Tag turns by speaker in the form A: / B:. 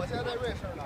A: 我现在在瑞士呢。